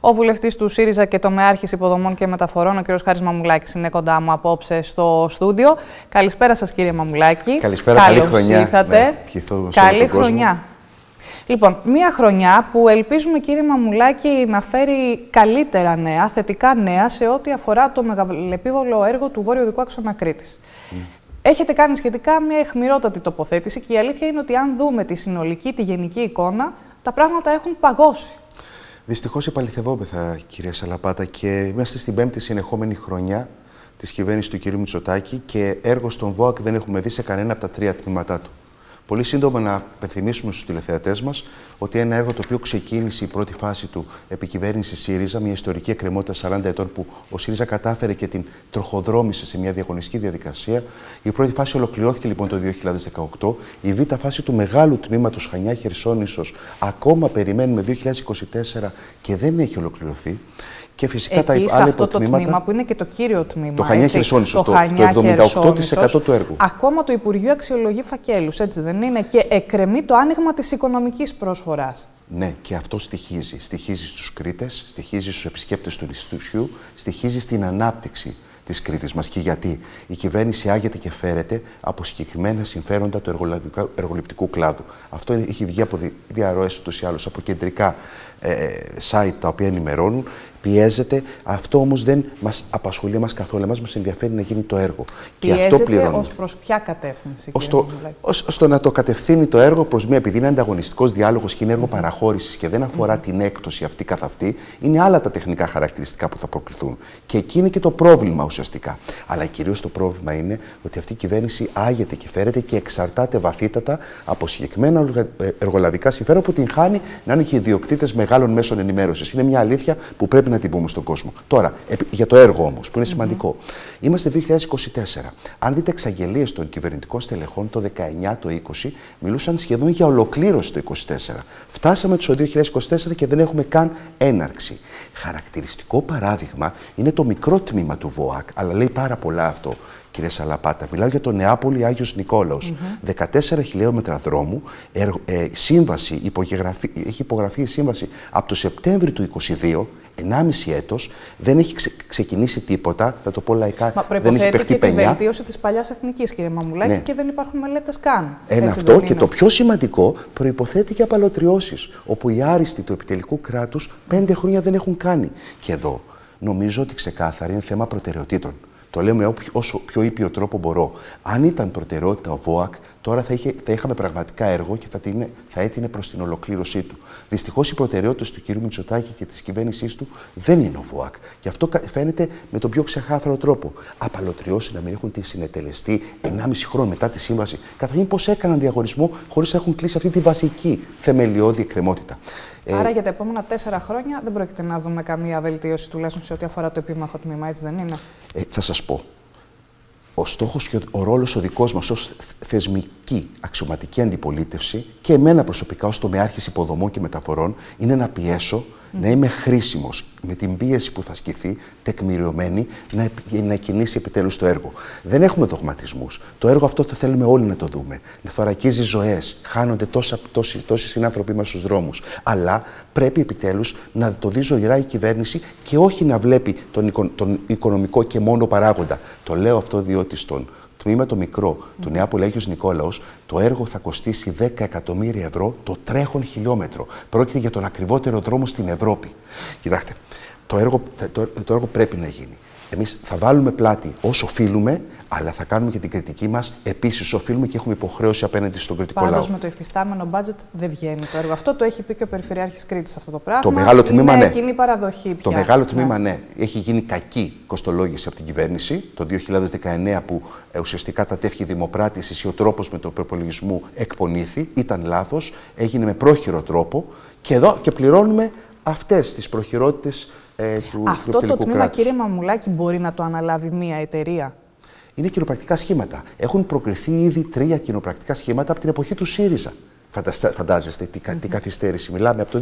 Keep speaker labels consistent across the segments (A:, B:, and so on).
A: Ο βουλευτής του ΣΥΡΙΖΑ και το Μεάρχης Υποδομών και Μεταφορών, ο κ. Χάρης Μαμουλάκης, είναι κοντά μου απόψε στο στούντιο. Καλησπέρα σας, κύριε Μαμουλάκη.
B: Καλησπέρα,
A: Καλώς
B: καλή χρονιά.
A: Ήρθατε.
B: Ναι,
A: καλή χρονιά. Λοιπόν, μία χρονιά που ελπίζουμε, κύριε Μαμουλάκη, να φέρει καλύτερα νέα, θετικά νέα σε ό,τι αφορά το μεγαλεπίβολο έργο του Βόρειο Δικού Άξονα Κρήτης. Έχετε κάνει σχετικά μια εχμηρότατη τοποθέτηση και η αλήθεια είναι ότι αν δούμε τη συνολική, τη γενική εικόνα, τα πράγματα έχουν παγώσει.
B: Δυστυχώς επαληθευόμεθα, κυρία Σαλαπάτα, και είμαστε στην πέμπτη συνεχόμενη χρονιά της κυβέρνησης του κ. Μητσοτάκη και έργο στον ΒΟΑΚ δεν έχουμε δει σε κανένα από τα τρία τμήματά του. Πολύ σύντομα να πενθυμίσουμε στους τηλεθεατές μας ότι ένα έργο το οποίο ξεκίνησε η πρώτη φάση του επικυβέρνηση ΣΥΡΙΖΑ, μια ιστορική εκκρεμότητα 40 ετών που ο ΣΥΡΙΖΑ κατάφερε και την τροχοδρόμησε σε μια διαγωνιστική διαδικασία. Η πρώτη φάση ολοκληρώθηκε λοιπόν το 2018. Η β' φάση του μεγάλου τμήματος Χανιά Χερσόνησος ακόμα περιμένουμε 2024 και δεν έχει ολοκληρωθεί.
A: Και φυσικά Εκεί, τα σε αυτό το τμήματα, τμήμα που είναι και το κύριο τμήμα.
B: Το Χανιά Χερσόνησος, το, το 78% του έργου.
A: Ακόμα το Υπουργείο αξιολογεί φακέλους, έτσι δεν είναι, και εκκρεμεί το άνοιγμα της οικονομικής προσφορά.
B: Ναι, και αυτό στοιχίζει. Στοιχίζει στους Κρήτες, στοιχίζει στους επισκέπτες του νηστουσιού, στοιχίζει στην ανάπτυξη της Κρήτης μας. Και γιατί; Η κυβέρνηση άγεται και φέρεται από συγκεκριμένα συμφέροντα του εργοληπτικού κλάδου. Αυτό έχει βγει από διαρροές ούτως ή άλλως από κεντρικά ε, site τα οποία ενημερώνουν πιέζεται. Αυτό όμως δεν μας απασχολεί μας καθόλου. Εμάς μας ενδιαφέρει να γίνει το έργο.
A: Πιέζεται και αυτό πληρώνουμε. Ω προς ποια κατεύθυνση,
B: Ώστε να το κατευθύνει το έργο προς μία, επειδή είναι ανταγωνιστικός διάλογος και είναι έργο mm παραχώρησης και δεν αφορά mm την έκπτωση αυτή καθ' αυτή, είναι άλλα τα τεχνικά χαρακτηριστικά που θα προκληθούν. Και εκεί είναι και το πρόβλημα ουσιαστικά. Αλλά κυρίως το πρόβλημα είναι ότι αυτή η κυβέρνηση άγεται και φέρεται και εξαρτάται βαθύτατα από συγκεκριμένα ε, εργολαβικά συμφέροντα που την χάνει να είναι και ιδιοκτήτες μεγάλων μέσων ενημέρωσης. Είναι μια αλήθεια που πρέπει να την πούμε στον κόσμο. Τώρα, για το έργο όμως, που είναι σημαντικό. Είμαστε 2024. Αν δείτε εξαγγελίες των κυβερνητικών στελεχών το 19, το 20, μιλούσαν σχεδόν για ολοκλήρωση το 24. Φτάσαμε το 2024 και δεν έχουμε καν έναρξη. Χαρακτηριστικό παράδειγμα είναι το μικρό τμήμα του ΒΟΑΚ, αλλά λέει πάρα πολλά αυτό κυρία Σαλαπάτα. Μιλάω για το Νεάπολη Άγιος Νικόλαος. 14 χιλιόμετρα δρόμου, ε, σύμβαση, έχει υπογραφεί η σύμβαση από το Σεπτέμβριο του 2022, 1,5 έτος, δεν έχει ξεκινήσει τίποτα, θα το πω λαϊκά,
A: Μα
B: δεν έχει
A: παιχτεί πενιά. και τη βελτίωση της παλιάς εθνικής, κύριε Μαμουλάκη, ναι. και δεν υπάρχουν μελέτες καν.
B: Ένα Έτσι αυτό και το πιο σημαντικό, προϋποθέτει και απαλωτριώσεις, όπου οι άριστοι του επιτελικού κράτους πέντε χρόνια δεν έχουν κάνει. Και εδώ νομίζω ότι ξεκάθαρα είναι θέμα προτεραιοτήτων. Το λέω με όσο πιο ήπιο τρόπο μπορώ. Αν ήταν προτεραιότητα ο ΒΟΑΚ, τώρα θα, είχε, θα είχαμε πραγματικά έργο και θα, την, θα έτεινε προς την ολοκλήρωσή του. Δυστυχώς οι προτεραιότητες του κ. Μητσοτάκη και της κυβέρνησής του δεν είναι ο ΒΟΑΚ. Και αυτό φαίνεται με τον πιο ξεκάθαρο τρόπο. Απαλωτριώσει να μην έχουν τη συνετελεστεί 1,5 χρόνο μετά τη σύμβαση. Καταρχήν, πώς έκαναν διαγωνισμό χωρίς να έχουν κλείσει αυτή τη βασική θεμελιώδη εκκρεμότητα.
A: Ε, Άρα για τα επόμενα τέσσερα χρόνια δεν πρόκειται να δούμε καμία βελτίωση τουλάχιστον σε ό,τι αφορά το επίμαχο τμήμα, έτσι δεν είναι;
B: Ε, θα σας πω. Ο στόχος και ο ρόλος ο δικός μας ως θεσμική αξιωματική αντιπολίτευση και εμένα προσωπικά ως τομεάρχης υποδομών και μεταφορών είναι να πιέσω να είμαι χρήσιμος με την πίεση που θα ασκηθεί, τεκμηριωμένη, να, να κινήσει επιτέλους το έργο. Δεν έχουμε δογματισμούς. Το έργο αυτό το θέλουμε όλοι να το δούμε. Να θωρακίζει ζωές. Χάνονται τόσα, τόσοι, τόσοι συνάνθρωποι μα στους δρόμους. Αλλά πρέπει επιτέλους να το δει ζωηρά η κυβέρνηση και όχι να βλέπει τον, τον οικονομικό και μόνο παράγοντα. Το λέω αυτό διότι στον τμήμα το μικρό του Νεάπολη Άγιος Νικόλαος, το έργο θα κοστίσει 10 εκατομμύρια ευρώ το τρέχον χιλιόμετρο. Πρόκειται για τον ακριβότερο δρόμο στην Ευρώπη. Κοιτάξτε, το έργο, το, το έργο πρέπει να γίνει. Εμείς θα βάλουμε πλάτη όσο οφείλουμε, αλλά θα κάνουμε και την κριτική μας επίσης οφείλουμε και έχουμε υποχρέωση απέναντι στον κριτικό
A: Πάντως,
B: λαό.
A: Πάντω με το υφιστάμενο budget δεν βγαίνει το έργο. Αυτό το έχει πει και ο Περιφερειάρχης Κρήτης αυτό το πράγμα.
B: Το μεγάλο τμήμα
A: είναι
B: ναι.
A: κοινή παραδοχή πια.
B: Το μεγάλο τμήμα ναι. ναι. Έχει γίνει κακή κοστολόγηση από την κυβέρνηση το 2019 που ε, ουσιαστικά τα τεύχη δημοπράτηση ή ο τρόπος με τον προπολογισμό εκπονήθη. Ήταν λάθος. Έγινε με πρόχειρο τρόπο και εδώ και πληρώνουμε αυτές τις προχειρότητες ε, του
A: Αυτό το τμήμα,
B: κράτους.
A: κύριε Μαμουλάκη, μπορεί να το αναλάβει μία εταιρεία;
B: Είναι κοινοπρακτικά σχήματα. Έχουν προκριθεί ήδη τρία κοινοπρακτικά σχήματα από την εποχή του ΣΥΡΙΖΑ. Φαντάζεστε τι, τι καθυστέρηση. Μιλάμε από το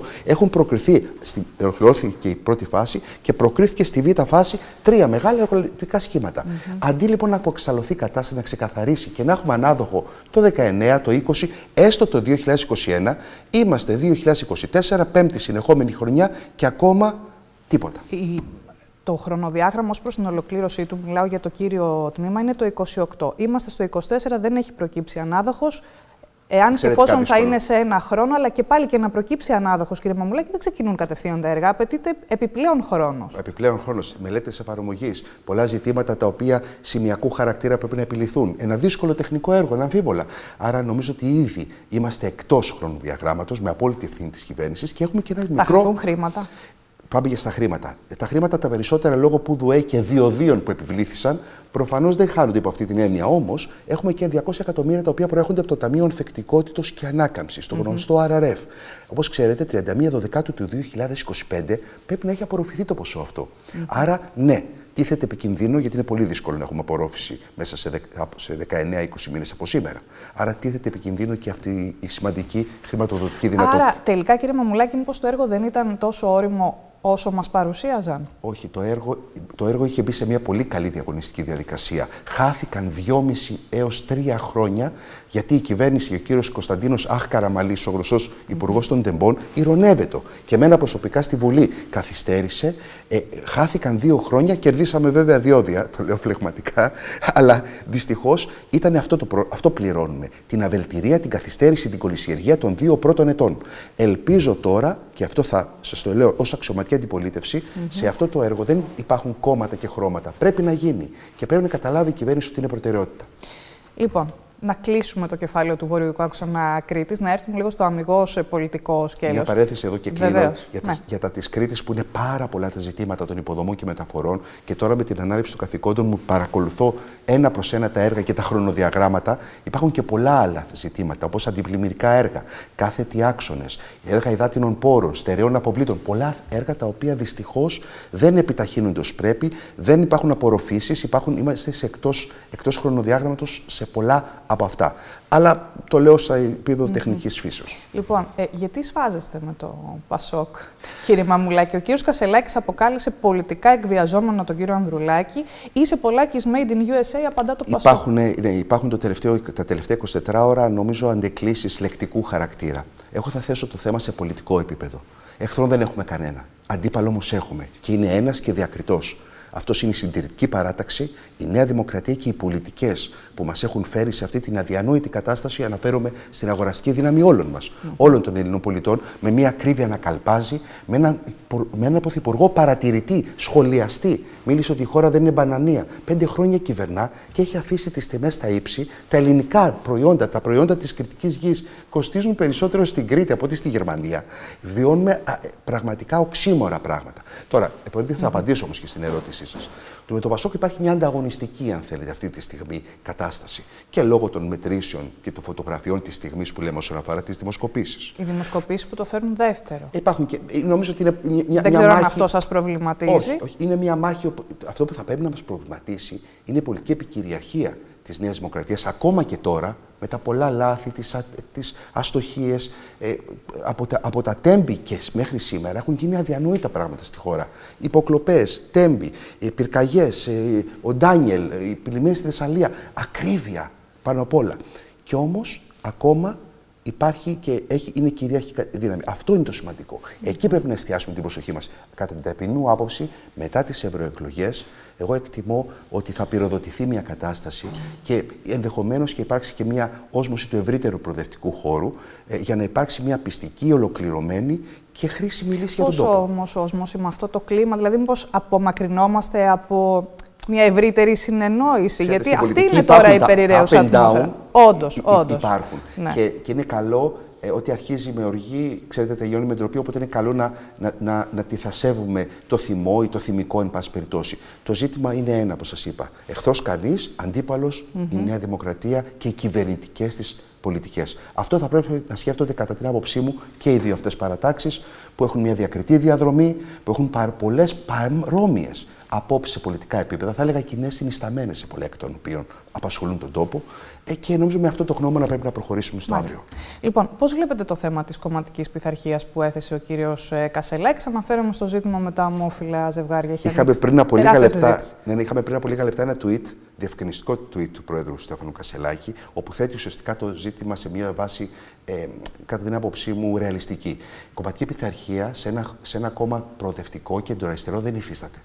B: 2018 έχουν προκριθεί, στην, ολοκληρώθηκε η πρώτη φάση και προκρίθηκε στη β' φάση τρία μεγάλα εργολεπτικά σχήματα. Αντί λοιπόν να αποξαλωθεί η κατάσταση, να ξεκαθαρίσει και να έχουμε ανάδοχο το 19, το 20, έστω το 2021, είμαστε 2024, πέμπτη συνεχόμενη χρονιά και ακόμα τίποτα.
A: Το χρονοδιάγραμμα ως προς την ολοκλήρωσή του, μιλάω για το κύριο τμήμα, είναι το 28. Είμαστε στο 24, δεν έχει προκύψει ανάδοχος. Εάν και εφόσον θα είναι σε ένα χρόνο, αλλά και πάλι και να προκύψει ανάδοχος, κύριε Μαμουλάκη, δεν ξεκινούν κατευθείαν τα έργα. Απαιτείται επιπλέον χρόνος.
B: Επιπλέον χρόνος, μελέτες εφαρμογής, πολλά ζητήματα τα οποία σημειακού χαρακτήρα πρέπει να επιληθούν. Ένα δύσκολο τεχνικό έργο, αναμφίβολα. Άρα νομίζω ότι ήδη είμαστε εκτός χρονοδιαγράμματος με απόλυτη ευθύνη της κυβέρνησης και έχουμε και ένα
A: μικρό. Θα χαθούν χρήματα.
B: Πάμε για στα χρήματα. Τα χρήματα τα περισσότερα λόγω πουδουέ και διοδίων που επιβλήθησαν προφανώς δεν χάνονται υπό αυτή την έννοια. Όμως έχουμε και 200 εκατομμύρια τα οποία προέρχονται από το Ταμείο Ανθεκτικότητος και Ανάκαμψης, το γνωστό mm -hmm. RRF. Όπως ξέρετε, 31 Δεκάτου του 2025 πρέπει να έχει απορροφηθεί το ποσό αυτό. Άρα, ναι, τίθεται επικίνδυνο γιατί είναι πολύ δύσκολο να έχουμε απορρόφηση μέσα σε, σε 19-20 μήνες από σήμερα. Άρα τίθεται επικίνδυνο και αυτή η σημαντική χρηματοδοτική δυνατότητα.
A: Άρα τελικά κύριε Μαμουλάκη, μήπως το έργο δεν ήταν τόσο όριμο όσο μας παρουσίαζαν.
B: Όχι, το έργο, το έργο είχε μπει σε μια πολύ καλή διαγωνιστική διαδικασία. Χάθηκαν δυόμιση έως τρία χρόνια γιατί η κυβέρνηση και ο κύριος Κωνσταντίνος Αχ Καραμαλής, ο γνωστός υπουργός των Τεμπών, ηρωνεύεται. Και εμένα προσωπικά στη Βουλή καθυστέρησε. Ε, χάθηκαν δύο χρόνια, κερδίσαμε βέβαια διόδια, το λέω φλεγματικά, αλλά δυστυχώς ήταν αυτό, το, αυτό πληρώνουμε. Την αβελτηρία, την καθυστέρηση, την κολυσιεργία των δύο πρώτων ετών. Ελπίζω τώρα, και αυτό θα σας το λέω ως αξιωματική αντιπολίτευση, σε αυτό το έργο δεν υπάρχουν κόμματα και χρώματα. Πρέπει να γίνει και πρέπει να καταλάβει η κυβέρνηση ότι είναι προτεραιότητα.
A: Λοιπόν, να κλείσουμε το κεφάλαιο του Βορειοδικού Άξονα Κρήτη, να έρθουμε λίγο στο αμυγό πολιτικό σκέλος.
B: Μια παρέθεση εδώ και κλείνω για, ναι. για τα της Κρήτης, που είναι πάρα πολλά τα ζητήματα των υποδομών και μεταφορών. Και τώρα με την ανάληψη των καθηκόντων μου παρακολουθώ ένα προς ένα τα έργα και τα χρονοδιαγράμματα. Υπάρχουν και πολλά άλλα ζητήματα, όπως αντιπλημμυρικά έργα, κάθετοι άξονες, έργα υδάτινων πόρων, στερεών αποβλήτων. Πολλά έργα τα οποία δυστυχώς δεν επιταχύνονται ως πρέπει, δεν υπάρχουν απορροφήσεις, είμαστε εκτός χρονοδιάγραμματος σε πολλά από αυτά. Αλλά το λέω σε επίπεδο mm -hmm. τεχνικής φύσεως.
A: Λοιπόν, ε, γιατί σφάζεστε με το Πασόκ, κύριε Μαμουλάκη; Ο κύριος Κασελάκης αποκάλυψε πολιτικά εκβιαζόμενο τον κύριο Ανδρουλάκη. Είσαι πολλάκι made in USA, απαντά το Πασόκ;
B: Υπάρχουν, ναι, υπάρχουν το τελευταίο, τα τελευταία 24 ώρα, νομίζω, αντεκλήσει λεκτικού χαρακτήρα. Εγώ θα θέσω το θέμα σε πολιτικό επίπεδο. Εχθρόν δεν έχουμε κανένα. Αντίπαλο όμως έχουμε. Και είναι ένας και διακριτός. Αυτός είναι η συντηρητική παράταξη, η Νέα Δημοκρατία και οι πολιτικές που μας έχουν φέρει σε αυτή την αδιανόητη κατάσταση. Αναφέρομαι στην αγοραστική δύναμη όλων μας, όλων των Ελληνών πολιτών, με μια ακρίβεια να καλπάζει, με έναν, με έναν πρωθυπουργό παρατηρητή, σχολιαστή. Μίλησε ότι η χώρα δεν είναι μπανανία. Πέντε χρόνια κυβερνά και έχει αφήσει τις τιμές στα ύψη. Τα ελληνικά προϊόντα, τα προϊόντα της κριτικής γης κοστίζουν περισσότερο στην Κρήτη από ότι στη Γερμανία. Βιώνουμε πραγματικά οξύμορα πράγματα. Τώρα, επειδή θα απαντήσω όμως και στην ερώτησή σας. Με το Πασόκ υπάρχει μια ανταγωνιστική, αν θέλετε, αυτή τη στιγμή κατάσταση. Και λόγω των μετρήσεων και των φωτογραφιών της στιγμής που λέμε όσον αφορά τις δημοσκοπήσεις.
A: Οι δημοσκοπήσεις που το φέρνουν δεύτερο.
B: Υπάρχουν και. Νομίζω ότι είναι μια,
A: Δεν
B: μια
A: ξέρω
B: μάχη...
A: αν αυτό σας προβληματίζει.
B: Όχι, όχι, είναι μια μάχη. Αυτό που θα πρέπει να μας προβληματίσει είναι η πολιτική επικυριαρχία της Νέας Δημοκρατίας, ακόμα και τώρα, με τα πολλά λάθη, τις, α, τις αστοχίες, ε, από, τα, από τα τέμπη και μέχρι σήμερα έχουν γίνει αδιανόητα πράγματα στη χώρα. Υποκλοπές, τέμπη, ε, πυρκαγιές, ε, ο Ντάνιελ, ε, οι πλημμύρες στη Θεσσαλία, ακρίβεια πάνω απ' όλα. Και όμως ακόμα υπάρχει και έχει, είναι κυρίαρχη δύναμη. Αυτό είναι το σημαντικό. Εκεί πρέπει να εστιάσουμε την προσοχή μας. Κατά την ταπεινού άποψη, μετά τις ευρωεκλογές, εγώ εκτιμώ ότι θα πυροδοτηθεί μια κατάσταση και ενδεχομένως και υπάρξει και μια όσμωση του ευρύτερου προοδευτικού χώρου ε, για να υπάρξει μια πιστική, ολοκληρωμένη και χρήσιμη λύση για τον τόπο.
A: Πόσο όμως όσμωση με αυτό το κλίμα, δηλαδή μήπως απομακρυνόμαστε από μια ευρύτερη συνεννόηση, γιατί αυτή είναι τώρα η περιραίωση ατμόσφαιρα. Όντως, όντως.
B: Υπάρχουν. Ναι. Και, και είναι καλό ε, ότι αρχίζει με οργή, ξέρετε, τελειώνει με ντροπή, οπότε είναι καλό να, να, να, να σέβουμε το θυμό ή το θυμικό, εν πάση περιπτώσει. Το ζήτημα είναι ένα, όπως σας είπα. Εχθρός κανείς, αντίπαλος η Νέα Δημοκρατία και οι κυβερνητικές της πολιτικές. Αυτό θα πρέπει να σκέφτονται, κατά την άποψή μου, και οι δύο αυτές παρατάξεις που έχουν μια διακριτή διαδρομή, που έχουν πολλές παρόμοιες απόψεις σε πολιτικά επίπεδα, θα έλεγα κοινές συνισταμένες σε πολλά εκ των οποίων απασχολούν τον τόπο. Ε, και νομίζω με αυτό το γνώμονα πρέπει να προχωρήσουμε στο
A: Μάλιστα.
B: αύριο.
A: Λοιπόν, πώς βλέπετε το θέμα της κομματικής πειθαρχίας που έθεσε ο κύριος Κασελάκης; Αναφέρομαι στο ζήτημα με τα ομόφυλα ζευγάρια.
B: Είχαμε πριν, από λίγα λεπτά, ναι, ναι, είχαμε πριν από λίγα λεπτά ένα tweet, διευκρινιστικό tweet του Πρόεδρου Στέφανου Κασελάκη, όπου θέτει ουσιαστικά το ζήτημα σε μια βάση, ε, κατά την άποψή μου, ρεαλιστική. Η κομματική πειθαρχία σε ένα, σε ένα κόμμα προοδευτικό και εντοραριστερό δεν υφίσταται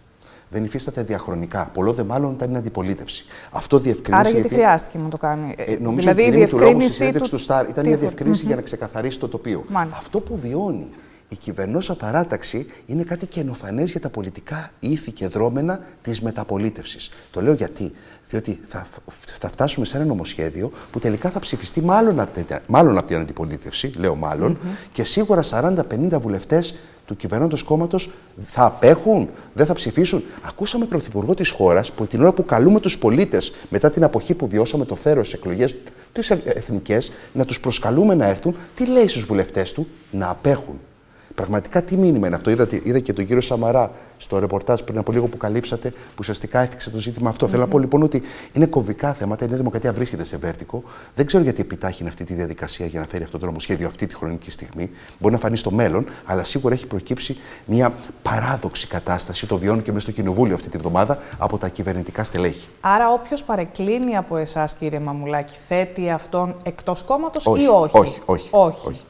B: δεν υφίσταται διαχρονικά. Πολλό δε μάλλον ήταν αντιπολίτευση. Αυτό διευκρίνησε.
A: Άρα γιατί, γιατί χρειάστηκε να το κάνει;
B: Ε, νομίζω δηλαδή η διευκρίνηση του, του ΣΤΑΡ ήταν μια διευκρίνηση για να ξεκαθαρίσει το τοπίο.
A: Μάλιστα.
B: Αυτό που βιώνει η κυβερνόσα παράταξη είναι κάτι καινοφανές για τα πολιτικά ήθη και δρόμενα της μεταπολίτευσης. Το λέω γιατί. Διότι θα, θα φτάσουμε σε ένα νομοσχέδιο που τελικά θα ψηφιστεί μάλλον από, μάλλον από την αντιπολίτευση, λέω μάλλον, και σίγουρα 40-50 βουλευτές του κυβερνώντος κόμματος θα απέχουν, δεν θα ψηφίσουν. Ακούσαμε πρωθυπουργό της χώρας που την ώρα που καλούμε τους πολίτες μετά την αποχή που βιώσαμε το θέρος στις εκλογές τις εθνικές, να τους προσκαλούμε να έρθουν, τι λέει στους βουλευτές του; Να απέχουν. Πραγματικά τι μήνυμα είναι αυτό; Είδα, είδα και τον κύριο Σαμαρά στο ρεπορτάζ πριν από λίγο που καλύψατε, που ουσιαστικά έθιξε το ζήτημα αυτό. Mm -hmm. Θέλω να πω λοιπόν ότι είναι κομβικά θέματα. Η Νέα Δημοκρατία βρίσκεται σε βέρτικο. Δεν ξέρω γιατί επιτάχυνε αυτή τη διαδικασία για να φέρει αυτό το νομοσχέδιο αυτή τη χρονική στιγμή. Μπορεί να φανεί στο μέλλον, αλλά σίγουρα έχει προκύψει μια παράδοξη κατάσταση. Το βιώνει και μέσα στο Κοινοβούλιο αυτή τη βδομάδα από τα κυβερνητικά στελέχη.
A: Άρα, όποιος παρεκκλίνει από εσάς, κύριε Μαμουλάκη, θέτει αυτόν εκτός κόμματος ή
B: όχι; Όχι, όχι.
A: όχι. όχι.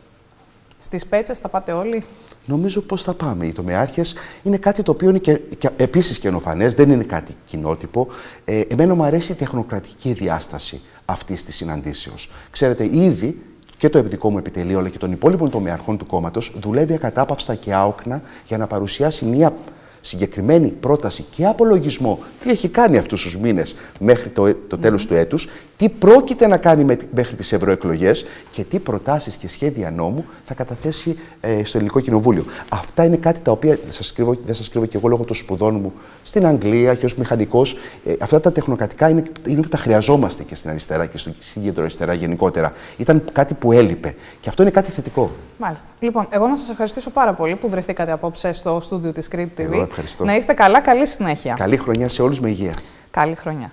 A: Στις πέτσες θα πάτε όλοι;
B: Νομίζω πώ θα πάμε. Οι τομεάρχες είναι κάτι το οποίο είναι και, και επίσης καινοφανές, δεν είναι κάτι κοινότυπο. Ε, εμένα μου αρέσει η τεχνοκρατική διάσταση αυτής της συναντήσεως. Ξέρετε, ήδη και το επιδικό μου επιτελείο, αλλά και των υπόλοιπων τομεαρχών του κόμματος δουλεύει ακατάπαυστα και άοκνα για να παρουσιάσει μια συγκεκριμένη πρόταση και απολογισμό τι έχει κάνει αυτούς τους μήνες μέχρι το, το τέλος του έτους, τι πρόκειται να κάνει με, μέχρι τις ευρωεκλογές και τι προτάσεις και σχέδια νόμου θα καταθέσει ε, στο Ελληνικό Κοινοβούλιο. Αυτά είναι κάτι τα οποία δεν σας κρύβω, δεν σας κρύβω και εγώ λόγω των σπουδών μου στην Αγγλία και ως μηχανικός. Ε, αυτά τα τεχνοκρατικά είναι, είναι που τα χρειαζόμαστε και στην αριστερά και στην κέντρο αριστερά γενικότερα. Ήταν κάτι που έλειπε και αυτό είναι κάτι θετικό.
A: Μάλιστα. Λοιπόν, εγώ να σας ευχαριστήσω πάρα πολύ που βρεθήκατε απόψε στο στούντιο της Κρήτη TV.
B: Ευχαριστώ.
A: Να είστε καλά, καλή συνέχεια.
B: Καλή χρονιά σε όλους με υγεία.
A: Καλή χρονιά.